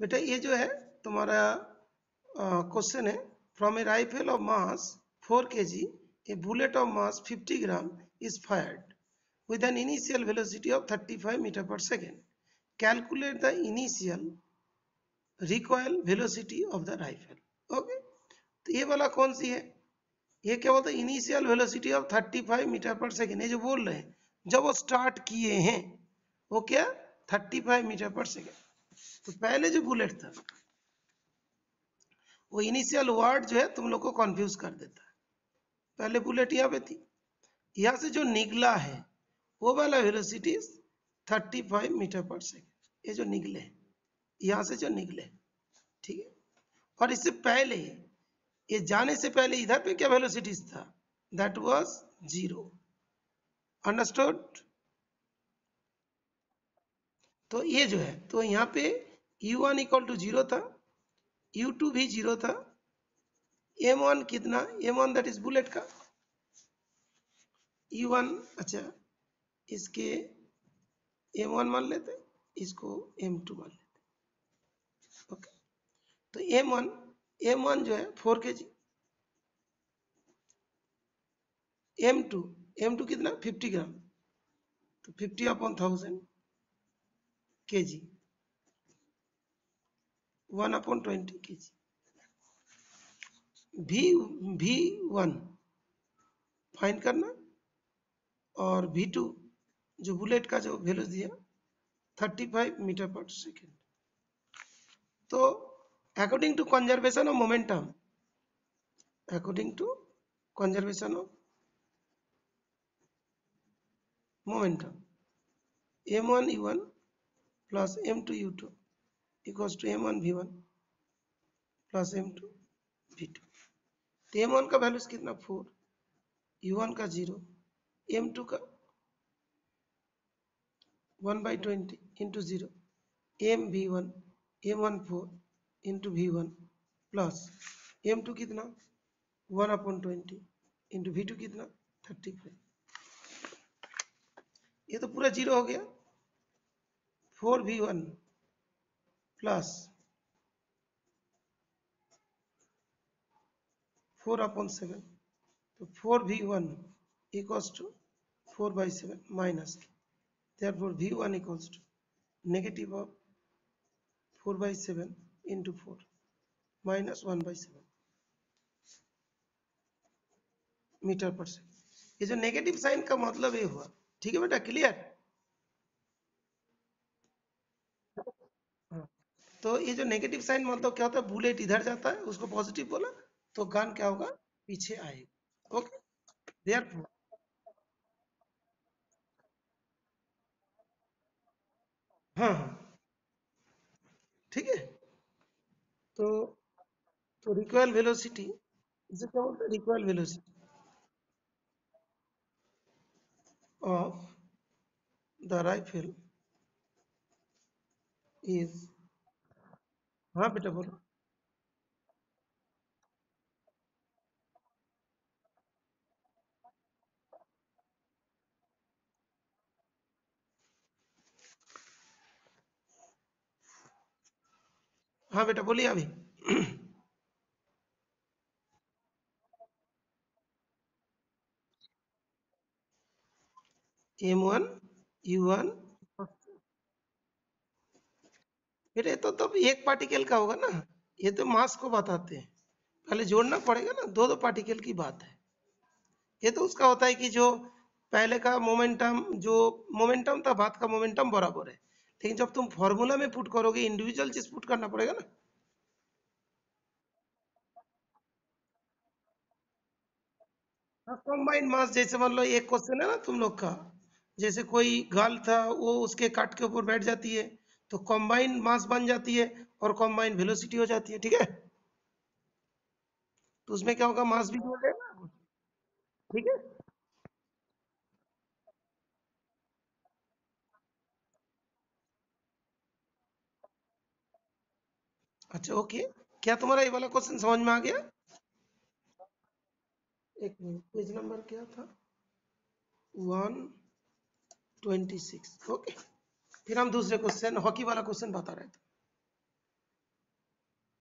बेटा, ये जो है तुम्हारा क्वेश्चन है from a rifle of mass 4 K G a bullet of mass 50 gram is fired with an initial velocity of 35 metre per second calculate the initial recoil velocity of the rifle okay तो ये वाला कौन सी है? ये क्या बोलते हैं? Initial velocity of 35 metre per second ये जो बोल रहे हैं, जब वो स्टार्ट किए हैं, वो क्या? 35 मीटर पर सेकेंड तो पहले जो बुलेट था, वो इनिशियल वर्ड जो है तुम लोग को कंफ्यूज कर देता है। पहले बुलेट यहाँ पे थी। यहाँ से जो निकला है, वो वाला वेलोसिटी 35 मीटर पर सेकेंड ये जो निकले यहाँ से जो निकले ठीक है? और इससे पहले, ये जाने से पहले इधर पे क्या वेलोसिटीज था? दैट वाज ज़ीरो अंडरस्टूड तो ये जो है तो यहाँ पे u1 one equal to zero था u2 भी ज़ीरो था। M1 कितना? M1 दैट इज़ बुलेट का। U1 अच्छा इसके m1 मान लेते इसको m2 मान लेते ओके तो m1 एम वन जो है four K G M two M two कितना? फिफ्टी ग्राम तो fifty upon thousand kg. 1 upon 20 kg. V v1 find करना। और v2 जो बुलेट का जो वैल्यू दिया 35 मीटर पर सेकेंड तो according to conservation of momentum according to conservation of momentum m1 e1 plus m2 u2 equals to m1 v1 plus m2 v2 तो m1 का values कितना? फोर u1 का zero m2 का one by twenty into zero M V one M one four into V one plus M two कितना? One upon twenty into V two कितना? Thirty five ये तो पूरा zero हो गया। Four V one plus four upon seven तो four V one equals to four by seven minus therefore v1 equals to negative of 4 by 7 into 4 minus 1 by 7 metre per second ये जो negative sign का मतलब ये हुआ, ठीक है बेटा क्लियर तो ये जो नेगेटिव साइन मतलब क्या होता है? बुलेट इधर जाता है, उसको पॉजिटिव बोला तो गन क्या होगा? पीछे आएगा। ओके देयर हाँ हाँ। ठीक है? तो तो रिक्वायल वेलोसिटी इसे क्या बोलते हैं? Recoil velocity of the rifle is हाँ बेटा बोलो। हाँ बेटा बोलिए अभी। एम वन यू वन बेटा तो तब तो एक पार्टिकल का होगा ना। ये तो मास को बताते हैं। पहले जोड़ना पड़ेगा ना दो दो पार्टिकल की बात है। ये तो उसका होता है कि जो पहले का मोमेंटम जो मोमेंटम था बात का मोमेंटम बराबर है। लेकिन जब तुम फॉर्मूला में पुट करोगे इंडिविजुअल चीज़ पुट करना पड़ेगा ना। कंबाइंड मास जैसे मान लो एक क्वेश्चन है ना तुम लोग का। जैसे कोई गर्ल था, वो उसके काट के ऊपर बैठ जाती है। तो कंबाइंड मास बन जाती है और कंबाइंड वेलोसिटी हो जाती है, ठीक है? तो उसमें क्या होगा? मास भी जोड़ देगा ठीक है? अच्छा ओके क्या तुम्हारा ये वाला क्वेश्चन समझ में आ गया? एक मिनट पेज नंबर क्या था? वन ट्वेंटी सिक्स ओके फिर हम दूसरे क्वेश्चन हॉकी वाला क्वेश्चन बता रहे थे